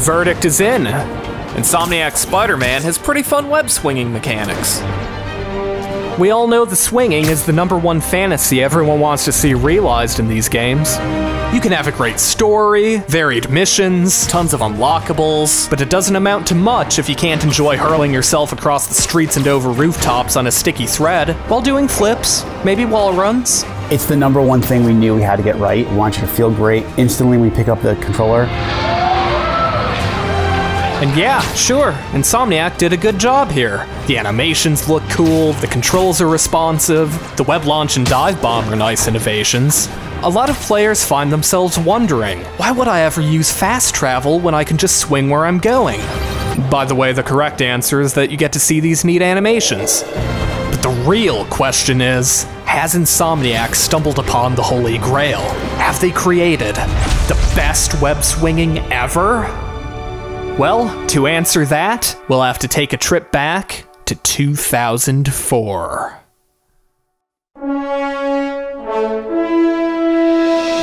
verdict is in. Insomniac Spider Man has pretty fun web swinging mechanics. We all know the swinging is the number one fantasy everyone wants to see realized in these games. You can have a great story, varied missions, tons of unlockables, but it doesn't amount to much if you can't enjoy hurling yourself across the streets and over rooftops on a sticky thread while doing flips, maybe wall runs. It's the number one thing we knew we had to get right. We want you to feel great instantly we pick up the controller. And yeah, sure, Insomniac did a good job here. The animations look cool, the controls are responsive, the web launch and dive bomb are nice innovations. A lot of players find themselves wondering, why would I ever use fast travel when I can just swing where I'm going? By the way, the correct answer is that you get to see these neat animations. But the real question is, has Insomniac stumbled upon the Holy Grail? Have they created the best web swinging ever? Well, to answer that, we'll have to take a trip back to 2004.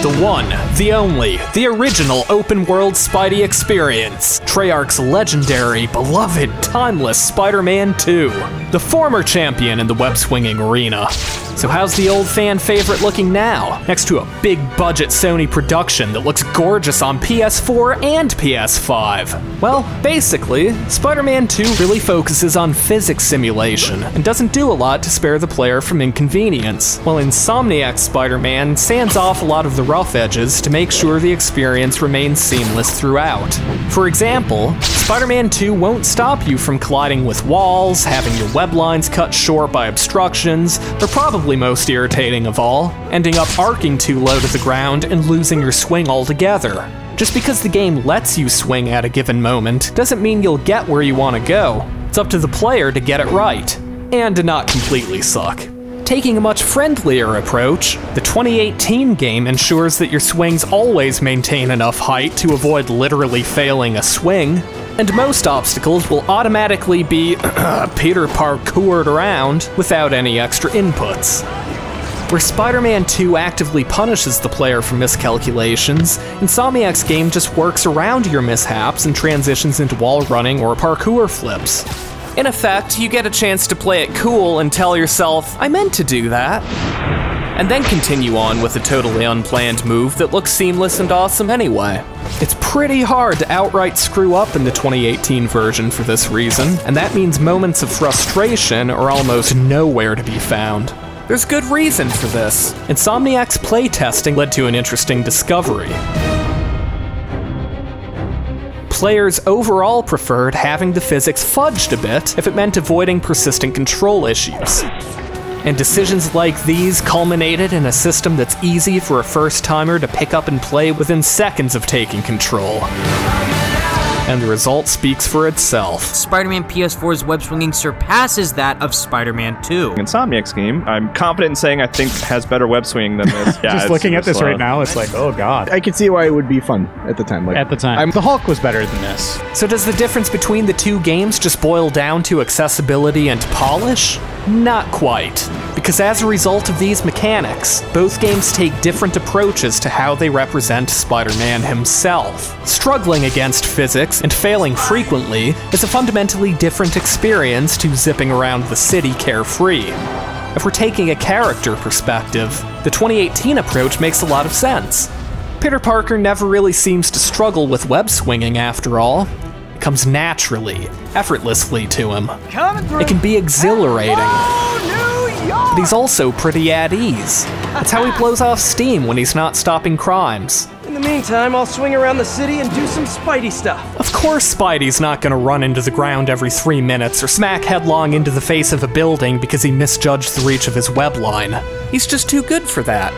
The one, the only, the original open world Spidey experience. Treyarch's legendary, beloved, timeless Spider Man 2. The former champion in the web swinging arena. So, how's the old fan favorite looking now? Next to a big budget Sony production that looks gorgeous on PS4 and PS5. Well, basically, Spider Man 2 really focuses on physics simulation and doesn't do a lot to spare the player from inconvenience, while Insomniac Spider Man sands off a lot of the rough edges to make sure the experience remains seamless throughout. For example, Spider Man 2 won't stop you from colliding with walls, having your web lines cut short by obstructions, or probably most irritating of all, ending up arcing too low to the ground and losing your swing altogether. Just because the game lets you swing at a given moment doesn't mean you'll get where you want to go. It's up to the player to get it right, and to not completely suck. Taking a much friendlier approach, the 2018 game ensures that your swings always maintain enough height to avoid literally failing a swing, and most obstacles will automatically be Peter parkoured around without any extra inputs. Where Spider Man 2 actively punishes the player for miscalculations, Insomniac's game just works around your mishaps and transitions into wall running or parkour flips. In effect, you get a chance to play it cool and tell yourself, I meant to do that. And then continue on with a totally unplanned move that looks seamless and awesome anyway. It's pretty hard to outright screw up in the 2018 version for this reason, and that means moments of frustration are almost nowhere to be found. There's good reason for this. Insomniac's playtesting led to an interesting discovery players overall preferred having the physics fudged a bit if it meant avoiding persistent control issues. And decisions like these culminated in a system that's easy for a first timer to pick up and play within seconds of taking control and the result speaks for itself. Spider Man PS4's web swinging surpasses that of Spider Man 2. Insomniac's game, I'm confident in saying I think has better web swinging than this. Yeah, Just looking at this slow. right now, it's like, oh god. I can see why it would be fun at the time. Like at the time, I'm, the Hulk was better than this. So does the difference between the two games just boil down to accessibility and polish? Not quite. Because as a result of these mechanics, both games take different approaches to how they represent Spider Man himself. Struggling against physics and failing frequently is a fundamentally different experience to zipping around the city carefree. If we're taking a character perspective, the 2018 approach makes a lot of sense. Peter Parker never really seems to struggle with web swinging after all. Comes naturally, effortlessly to him. It can be exhilarating. But he's also pretty at ease. That's how he blows off steam when he's not stopping crimes. In the meantime, I'll swing around the city and do some Spidey stuff. Of course, Spidey's not gonna run into the ground every three minutes or smack headlong into the face of a building because he misjudged the reach of his web line. He's just too good for that.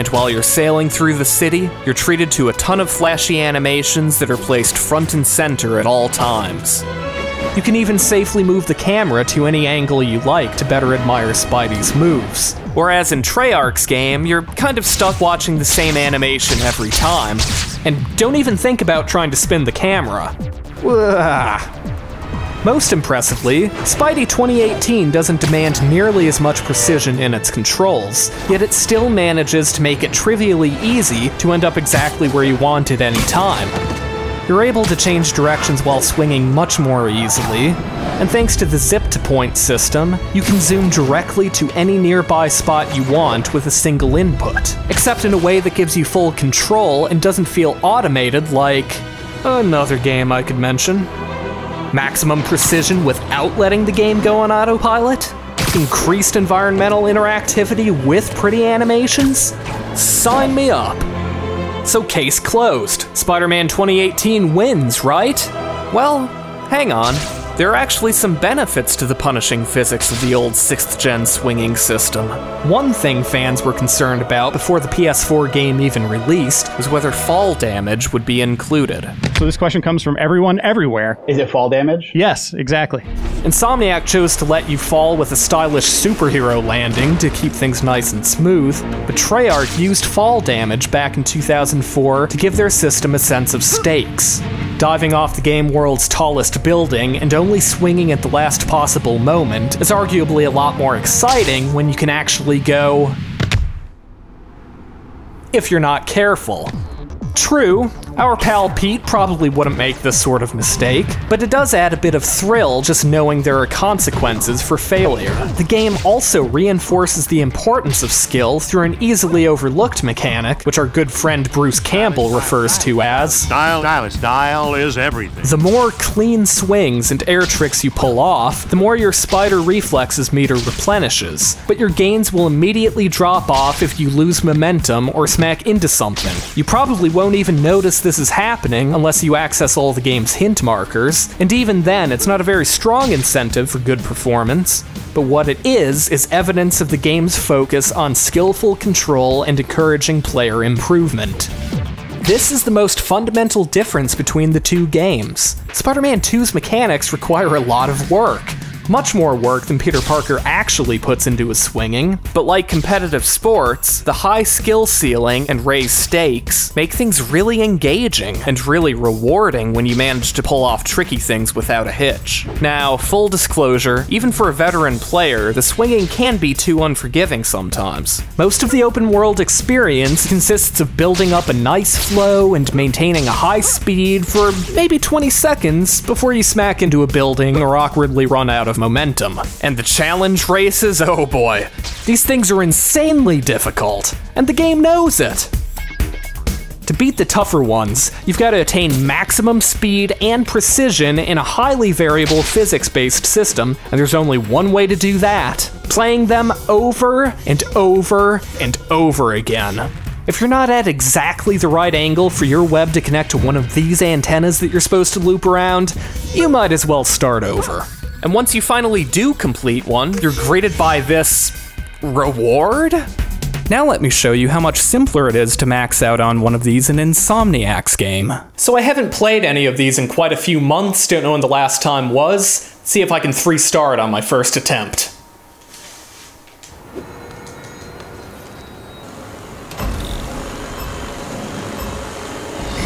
And while you're sailing through the city, you're treated to a ton of flashy animations that are placed front and center at all times. You can even safely move the camera to any angle you like to better admire Spidey's moves. Whereas in Treyarch's game, you're kind of stuck watching the same animation every time, and don't even think about trying to spin the camera. Ugh. Most impressively, Spidey 2018 doesn't demand nearly as much precision in its controls, yet it still manages to make it trivially easy to end up exactly where you want at any time. You're able to change directions while swinging much more easily, and thanks to the zip to point system, you can zoom directly to any nearby spot you want with a single input, except in a way that gives you full control and doesn't feel automated like another game I could mention. Maximum precision without letting the game go on autopilot? Increased environmental interactivity with pretty animations? Sign me up! So, case closed. Spider Man 2018 wins, right? Well, hang on. There are actually some benefits to the punishing physics of the old 6th gen swinging system. One thing fans were concerned about before the PS4 game even released was whether fall damage would be included. So this question comes from everyone everywhere. Is it fall damage? Yes, exactly. Insomniac chose to let you fall with a stylish superhero landing to keep things nice and smooth, but Treyarch used fall damage back in 2004 to give their system a sense of stakes. Diving off the game world's tallest building and only swinging at the last possible moment is arguably a lot more exciting when you can actually go. If you're not careful. True, our pal Pete probably wouldn't make this sort of mistake, but it does add a bit of thrill just knowing there are consequences for failure. The game also reinforces the importance of skill through an easily overlooked mechanic, which our good friend Bruce Campbell refers to as Style, style, style is everything. the more clean swings and air tricks you pull off, the more your spider reflexes meter replenishes, but your gains will immediately drop off if you lose momentum or smack into something. You probably won't even notice this is happening unless you access all the game's hint markers, and even then, it's not a very strong incentive for good performance. But what it is, is evidence of the game's focus on skillful control and encouraging player improvement. This is the most fundamental difference between the two games. Spider Man 2's mechanics require a lot of work. Much more work than Peter Parker actually puts into his swinging, but like competitive sports, the high skill ceiling and raised stakes make things really engaging and really rewarding when you manage to pull off tricky things without a hitch. Now, full disclosure, even for a veteran player, the swinging can be too unforgiving sometimes. Most of the open world experience consists of building up a nice flow and maintaining a high speed for maybe 20 seconds before you smack into a building or awkwardly run out of momentum. And the challenge races, oh boy. These things are insanely difficult, and the game knows it. To beat the tougher ones, you've got to attain maximum speed and precision in a highly variable physics based system, and there's only one way to do that playing them over and over and over again. If you're not at exactly the right angle for your web to connect to one of these antennas that you're supposed to loop around, you might as well start over. And once you finally do complete one, you're greeted by this reward? Now let me show you how much simpler it is to max out on one of these in Insomniac's game. So I haven't played any of these in quite a few months, don't know when the last time was. See if I can 3 star it on my first attempt.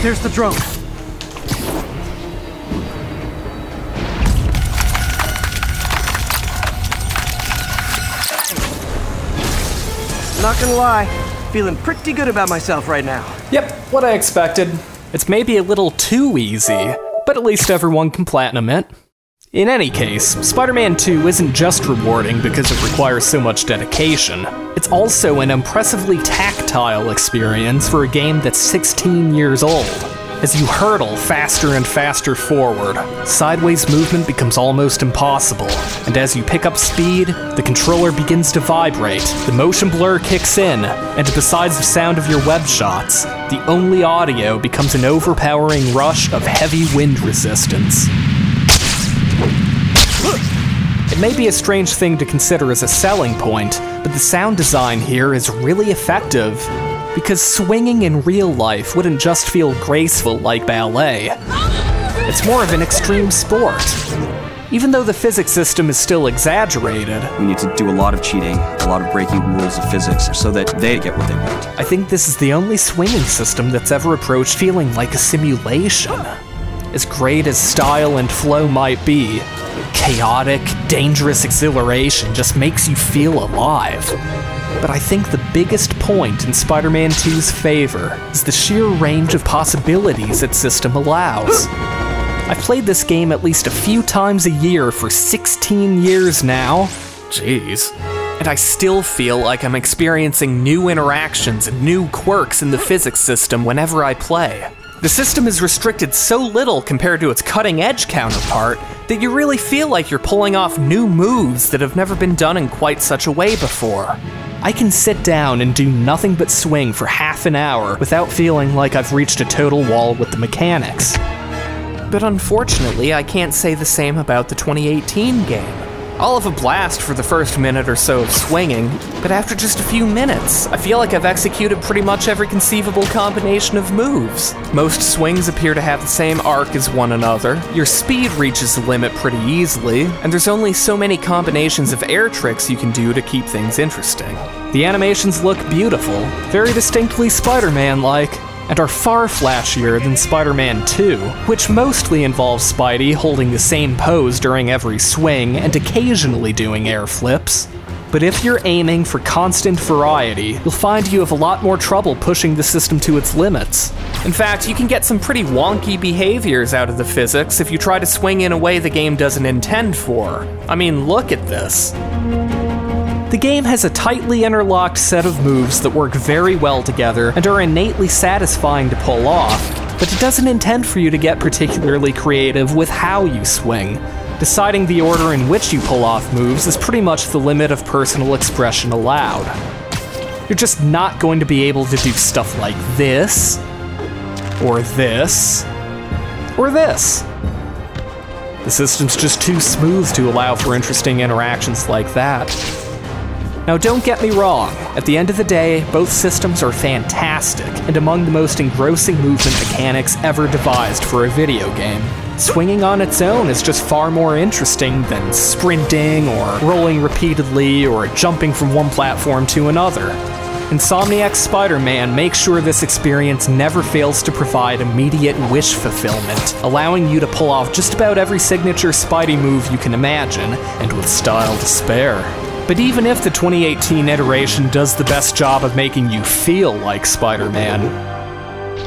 There's the drone. Not gonna lie, feeling pretty good about myself right now. Yep, what I expected. It's maybe a little too easy, but at least everyone can platinum it. In any case, Spider Man 2 isn't just rewarding because it requires so much dedication. It's also an impressively tactile experience for a game that's 16 years old. As you hurtle faster and faster forward, sideways movement becomes almost impossible, and as you pick up speed, the controller begins to vibrate, the motion blur kicks in, and besides the sound of your web shots, the only audio becomes an overpowering rush of heavy wind resistance. It may be a strange thing to consider as a selling point, but the sound design here is really effective. Because swinging in real life wouldn't just feel graceful like ballet, it's more of an extreme sport. Even though the physics system is still exaggerated, We need to do a lot of cheating, a lot of breaking rules of physics so that they get what they want. I think this is the only swinging system that's ever approached feeling like a simulation. As great as style and flow might be, chaotic, dangerous exhilaration just makes you feel alive. But I think the biggest point in Spider Man 2's favor is the sheer range of possibilities its system allows. I've played this game at least a few times a year for 16 years now. Jeez. And I still feel like I'm experiencing new interactions and new quirks in the physics system whenever I play. The system is restricted so little compared to its cutting edge counterpart that you really feel like you're pulling off new moves that have never been done in quite such a way before. I can sit down and do nothing but swing for half an hour without feeling like I've reached a total wall with the mechanics. But unfortunately, I can't say the same about the 2018 game. I'll have a blast for the first minute or so of swinging, but after just a few minutes, I feel like I've executed pretty much every conceivable combination of moves. Most swings appear to have the same arc as one another, your speed reaches the limit pretty easily, and there's only so many combinations of air tricks you can do to keep things interesting. The animations look beautiful, very distinctly Spider Man like, and are far flashier than Spider Man 2, which mostly involves Spidey holding the same pose during every swing and occasionally doing air flips. But if you're aiming for constant variety, you'll find you have a lot more trouble pushing the system to its limits. In fact, you can get some pretty wonky behaviors out of the physics if you try to swing in a way the game doesn't intend for. I mean, look at this. The game has a tightly interlocked set of moves that work very well together and are innately satisfying to pull off, but it doesn't intend for you to get particularly creative with how you swing. Deciding the order in which you pull off moves is pretty much the limit of personal expression allowed. You're just not going to be able to do stuff like this, or this, or this. The system's just too smooth to allow for interesting interactions like that. Now, don't get me wrong, at the end of the day, both systems are fantastic and among the most engrossing movement mechanics ever devised for a video game. Swinging on its own is just far more interesting than sprinting or rolling repeatedly or jumping from one platform to another. Insomniac's Spider Man makes sure this experience never fails to provide immediate wish fulfillment, allowing you to pull off just about every signature Spidey move you can imagine, and with style to spare. But even if the 2018 iteration does the best job of making you feel like Spider Man,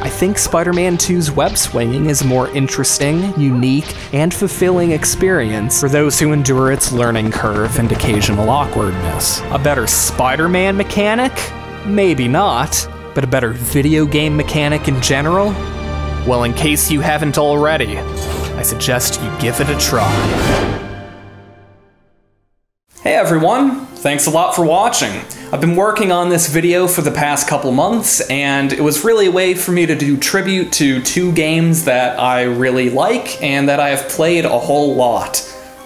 I think Spider Man 2's web swinging is a more interesting, unique, and fulfilling experience for those who endure its learning curve and occasional awkwardness. A better Spider Man mechanic? Maybe not. But a better video game mechanic in general? Well, in case you haven't already, I suggest you give it a try. Hey everyone, thanks a lot for watching. I've been working on this video for the past couple months, and it was really a way for me to do tribute to two games that I really like and that I have played a whole lot.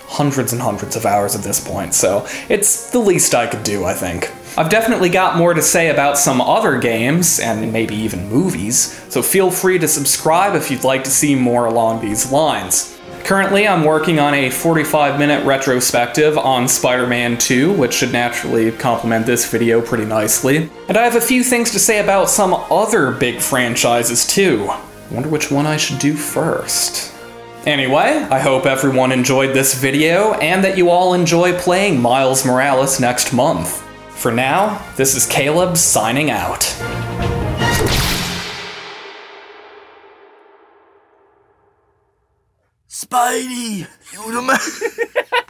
Hundreds and hundreds of hours at this point, so it's the least I could do, I think. I've definitely got more to say about some other games, and maybe even movies, so feel free to subscribe if you'd like to see more along these lines. Currently, I'm working on a 45 minute retrospective on Spider Man 2, which should naturally complement this video pretty nicely. And I have a few things to say about some other big franchises too. Wonder which one I should do first. Anyway, I hope everyone enjoyed this video and that you all enjoy playing Miles Morales next month. For now, this is Caleb signing out. Spidey, you the man.